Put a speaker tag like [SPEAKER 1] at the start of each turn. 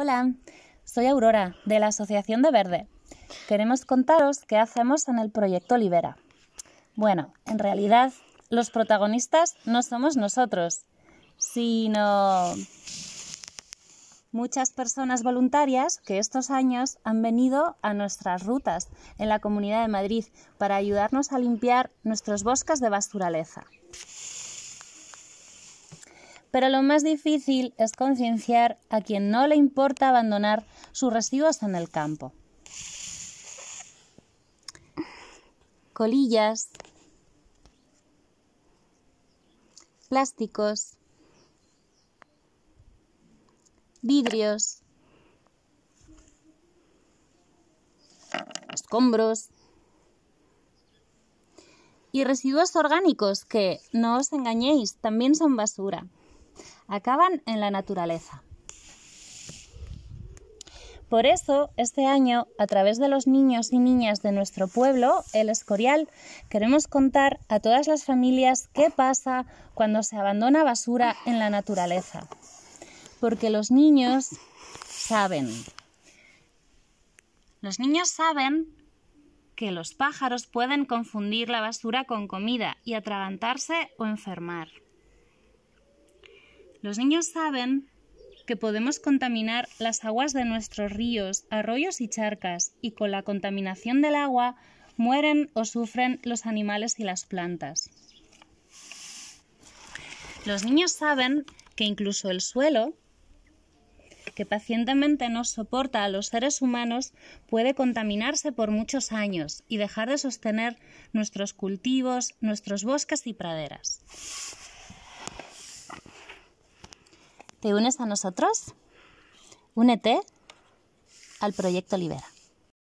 [SPEAKER 1] Hola, soy Aurora de la Asociación de Verde. Queremos contaros qué hacemos en el proyecto Libera. Bueno, en realidad los protagonistas no somos nosotros, sino muchas personas voluntarias que estos años han venido a nuestras rutas en la Comunidad de Madrid para ayudarnos a limpiar nuestros bosques de basturaleza. Pero lo más difícil es concienciar a quien no le importa abandonar sus residuos en el campo. Colillas, plásticos, vidrios, escombros. Y residuos orgánicos que, no os engañéis, también son basura acaban en la naturaleza. Por eso, este año, a través de los niños y niñas de nuestro pueblo, el Escorial, queremos contar a todas las familias qué pasa cuando se abandona basura en la naturaleza. Porque los niños saben. Los niños saben que los pájaros pueden confundir la basura con comida y atragantarse o enfermar. Los niños saben que podemos contaminar las aguas de nuestros ríos, arroyos y charcas, y con la contaminación del agua mueren o sufren los animales y las plantas. Los niños saben que incluso el suelo, que pacientemente nos soporta a los seres humanos, puede contaminarse por muchos años y dejar de sostener nuestros cultivos, nuestros bosques y praderas. ¿Te unes a nosotros? Únete al proyecto Libera.